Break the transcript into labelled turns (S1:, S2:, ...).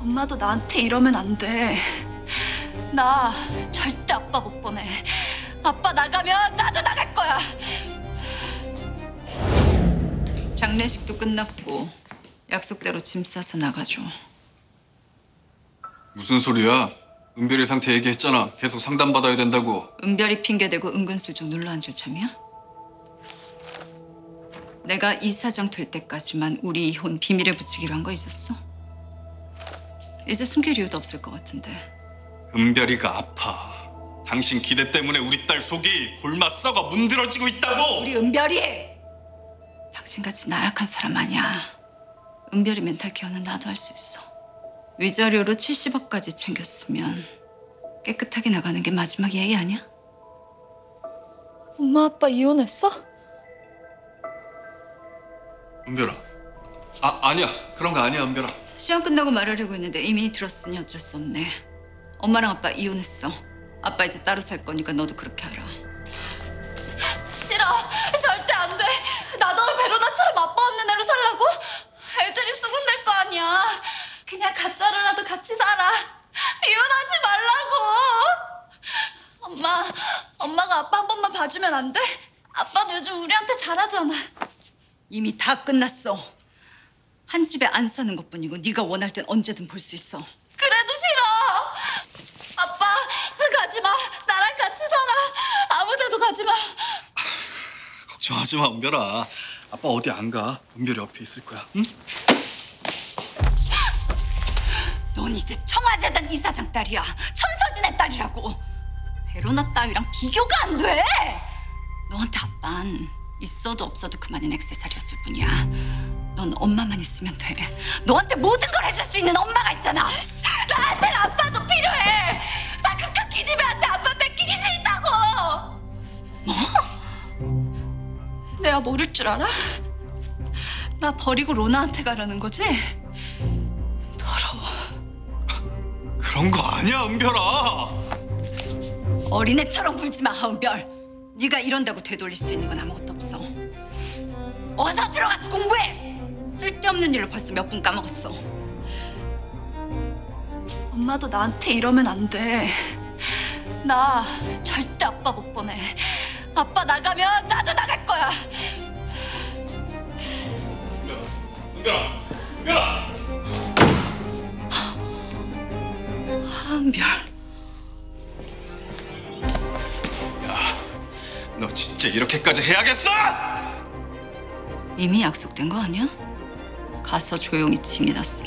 S1: 엄마도 나한테 이러면 안 돼. 나 절대 아빠 못 보내. 아빠 나가면 나도 나갈 거야.
S2: 장례식도 끝났고 약속대로 짐 싸서 나가줘.
S3: 무슨 소리야? 은별이 상태 얘기했잖아. 계속 상담받아야 된다고.
S2: 은별이 핑계대고 은근슬쩍 눌러앉을 참이야? 내가 이사장 될 때까지만 우리 이혼 비밀에 붙이기로 한 거 있었어? 이제 숨길 이유도 없을 것 같은데.
S3: 은별이가 아파. 당신 기대 때문에 우리 딸 속이 골마 썩어 문드러지고 있다고.
S2: 우리 은별이 당신같이 나약한 사람 아니야. 은별이 멘탈 케어는 나도 할 수 있어. 위자료로 70억까지 챙겼으면 깨끗하게 나가는 게 마지막 예의 아니야?
S1: 엄마 아빠 이혼했어?
S3: 은별아. 아 아니야. 그런 거 아니야, 은별아.
S2: 시험 끝나고 말하려고 했는데 이미 들었으니 어쩔 수 없네. 엄마랑 아빠 이혼했어. 아빠 이제 따로 살 거니까 너도 그렇게 알아.
S1: 싫어. 절대 안 돼. 나도 베로나처럼 아빠 없는 애로 살라고? 애들이 수군될 거 아니야. 그냥 가짜로라도 같이 살아. 이혼하지 말라고. 엄마, 엄마가 아빠 한 번만 봐주면 안 돼? 아빠는 요즘 우리한테 잘하잖아.
S2: 이미 다 끝났어. 한 집에 안 사는 것뿐이고 네가 원할 땐 언제든 볼 수 있어.
S1: 그래도 싫어. 아빠, 가지 마. 나랑 같이 살아. 아무 데도 가지 마.
S3: 걱정하지 마, 은별아. 아빠 어디 안 가. 은별이 옆에 있을 거야. 응?
S2: 넌 이제 청와재단 이사장 딸이야. 천서진의 딸이라고. 베로나 따위랑 비교가 안 돼. 너한테 아빤 있어도 없어도 그만인 액세서리였을 뿐이야. 넌 엄마만 있으면 돼. 너한테 모든 걸 해줄 수 있는 엄마가 있잖아.
S1: 나한텐 아빠도 필요해. 나 그깟 기집애한테 아빠 뺏기기 싫다고.
S2: 뭐?
S1: 내가 모를 줄 알아? 나 버리고 로나한테 가려는 거지? 더러워.
S3: 그런 거 아니야, 은별아.
S2: 어린애처럼 굴지 마, 하은별. 네가 이런다고 되돌릴 수 있는 건 아무것도 없어. 어서 들어가서 공부해. 쓸데없는 일로 벌써 몇 분 까먹었어.
S1: 엄마도 나한테 이러면 안 돼. 나 절대 아빠 못 보내. 아빠 나가면 나도 나갈 거야.
S3: 은별아, 은별아.
S2: 하은별.
S3: 너 진짜 이렇게까지 해야겠어?
S2: 이미 약속된 거 아니야? 가서 조용히 짐이나 싸.